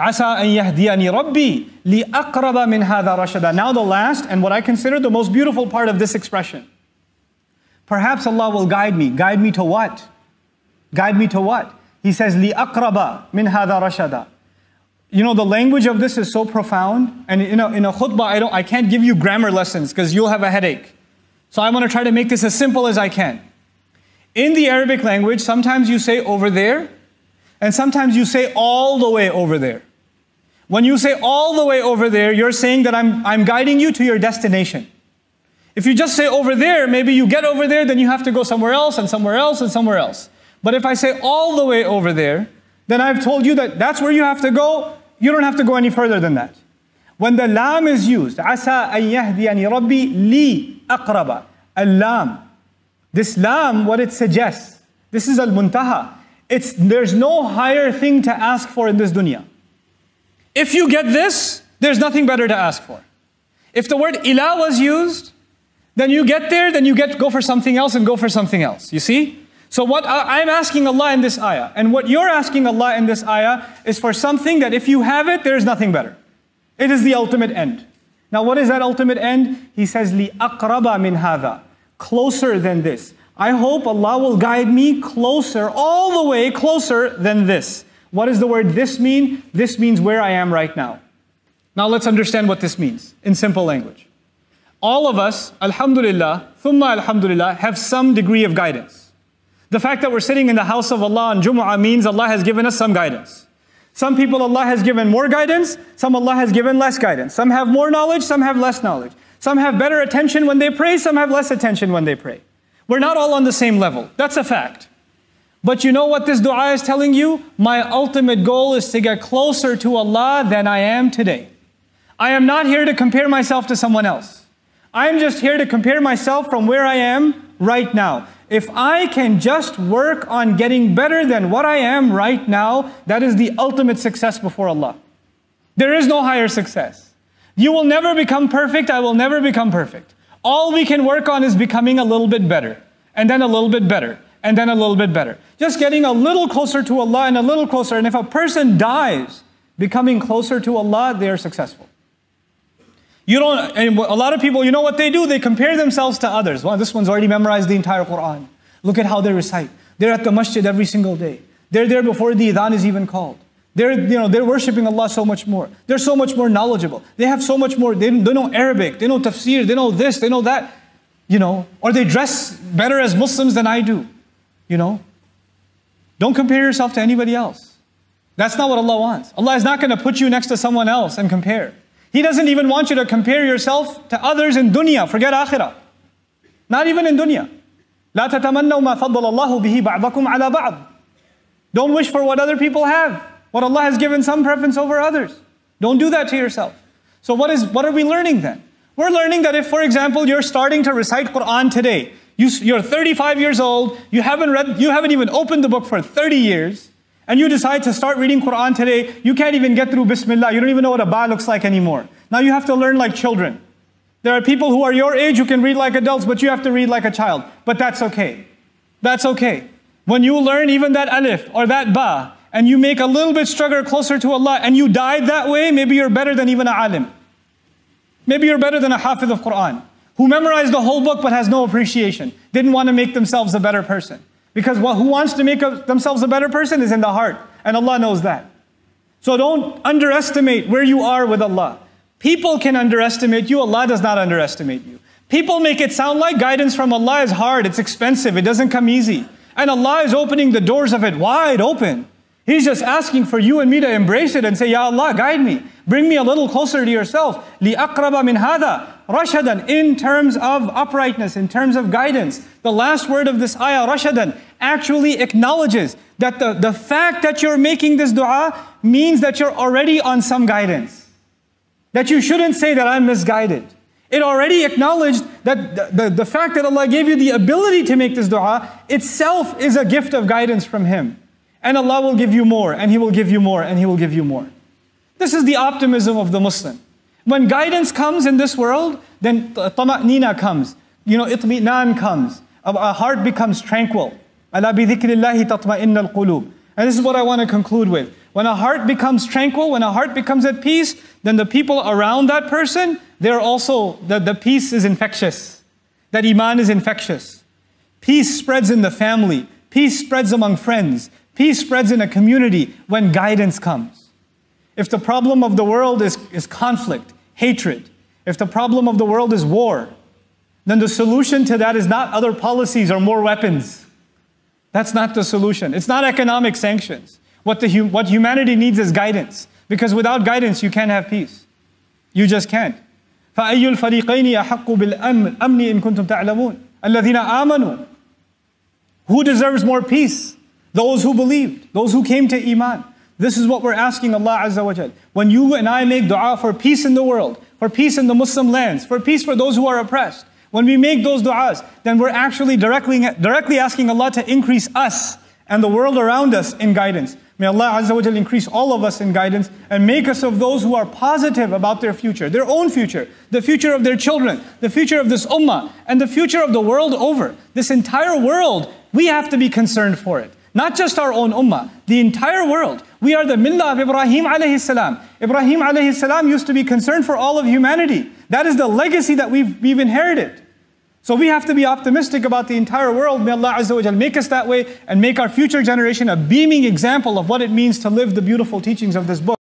Asa an yahdiyani rabbi li aqraba min hadha rashada. Now the last and what I consider the most beautiful part of this expression. Perhaps Allah will guide me. Guide me to what? Guide me to what? He says li aqraba min hadha rashada. You know, the language of this is so profound. And in a, in a khutbah, I, don't, I can't give you grammar lessons because you'll have a headache. So I want to try to make this as simple as I can. In the Arabic language, sometimes you say over there, and sometimes you say all the way over there. When you say all the way over there, you're saying that I'm, I'm guiding you to your destination. If you just say over there, maybe you get over there, then you have to go somewhere else and somewhere else and somewhere else. But if I say all the way over there, then I've told you that that's where you have to go. You don't have to go any further than that. When the lam is used, asa an rabbi li aqraba. Al-lam. This lam, what it suggests, this is al-muntaha. It's, there's no higher thing to ask for in this dunya. If you get this, there's nothing better to ask for. If the word ila was used, then you get there, then you get go for something else and go for something else. You see? So what I'm asking Allah in this ayah, and what you're asking Allah in this ayah is for something that if you have it, there's nothing better. It is the ultimate end. Now what is that ultimate end? He says, li aqraba min hadha. Closer than this. I hope Allah will guide me closer, all the way closer than this. What does the word this mean? This means where I am right now. Now let's understand what this means in simple language. All of us, alhamdulillah, thumma alhamdulillah, have some degree of guidance. The fact that we're sitting in the house of Allah on Jumu'ah means Allah has given us some guidance. Some people Allah has given more guidance, some Allah has given less guidance. Some have more knowledge, some have less knowledge. Some have better attention when they pray, some have less attention when they pray. We're not all on the same level. That's a fact. But you know what this dua is telling you? My ultimate goal is to get closer to Allah than I am today. I am not here to compare myself to someone else. I'm just here to compare myself from where I am right now. If I can just work on getting better than what I am right now, that is the ultimate success before Allah. There is no higher success. You will never become perfect, I will never become perfect. All we can work on is becoming a little bit better, and then a little bit better, and then a little bit better. Just getting a little closer to Allah and a little closer. And if a person dies becoming closer to Allah, they are successful. You don't, and a lot of people, you know what they do? They compare themselves to others. Well, this one's already memorized the entire Quran. Look at how they recite. They're at the masjid every single day. They're there before the adhan is even called. They're, you know, they're worshiping Allah so much more. They're so much more knowledgeable. They have so much more. They, they know Arabic. They know tafsir. They know this. They know that You know, or they dress better as Muslims than I do. You know? Don't compare yourself to anybody else. That's not what Allah wants. Allah is not going to put you next to someone else and compare. He doesn't even want you to compare yourself to others in dunya. Forget akhirah. Not even in dunya. لا تتمنوا ما فضل الله به بعضكم على بعض. Don't wish for what other people have. What Allah has given some preference over others. Don't do that to yourself. So what is what are we learning then? We're learning that if, for example, you're starting to recite Quran today, you, are 35 years old, you haven't read, you haven't even opened the book for 30 years, and you decide to start reading Quran today, you can't even get through Bismillah. You don't even know what a ba looks like anymore. Now you have to learn like children. There are people who are your age who can read like adults, but you have to read like a child. But that's okay. That's okay. When you learn even that alif or that ba, and you make a little bit struggle closer to Allah, and you died that way, maybe you're better than even a alim. Maybe you're better than a hafiz of Quran who memorized the whole book but has no appreciation, didn't want to make themselves a better person. Because who wants to make themselves a better person is in the heart, and Allah knows that. So don't underestimate where you are with Allah. People can underestimate you, Allah does not underestimate you. People make it sound like guidance from Allah is hard, it's expensive, it doesn't come easy. And Allah is opening the doors of it wide open. He's just asking for you and me to embrace it and say, Ya Allah, guide me. Bring me a little closer to yourself. لِأَقْرَبَ مِنْ هَذَا rashadan, in terms of uprightness, in terms of guidance. The last word of this ayah, rashadan, actually acknowledges that the, the fact that you're making this dua means that you're already on some guidance. That you shouldn't say that I'm misguided. It already acknowledged that the, the, the fact that Allah gave you the ability to make this dua itself is a gift of guidance from Him. And Allah will give you more, and He will give you more, and He will give you more. This is the optimism of the Muslim. When guidance comes in this world, then tama'nina comes. You know, itmi'nan comes. Our heart becomes tranquil. And this is what I want to conclude with. When a heart becomes tranquil, when a heart becomes at peace, then the people around that person, they're also, the, the peace is infectious. That iman is infectious. Peace spreads in the family. Peace spreads among friends. Peace spreads in a community when guidance comes. If the problem of the world is, is conflict, hatred, if the problem of the world is war, then the solution to that is not other policies or more weapons. That's not the solution. It's not economic sanctions. What, the, what humanity needs is guidance. Because without guidance, you can't have peace. You just can't. فأي الفريقين أحق بالأمن إن كنتم تعلمون الذين آمنوا Who deserves more peace? Those who believed, those who came to Iman. This is what we're asking Allah Azza wa Jal. When you and I make dua for peace in the world, for peace in the Muslim lands, for peace for those who are oppressed, when we make those du'as, then we're actually directly, directly asking Allah to increase us and the world around us in guidance. May Allah Azza wa increase all of us in guidance and make us of those who are positive about their future, their own future, the future of their children, the future of this ummah, and the future of the world over. This entire world, we have to be concerned for it. Not just our own ummah, the entire world. We are the millah of Ibrahim alayhi salam. Ibrahim alayhi salam used to be concerned for all of humanity. That is the legacy that we've, we've inherited. So we have to be optimistic about the entire world. May Allah Azza wa make us that way and make our future generation a beaming example of what it means to live the beautiful teachings of this book.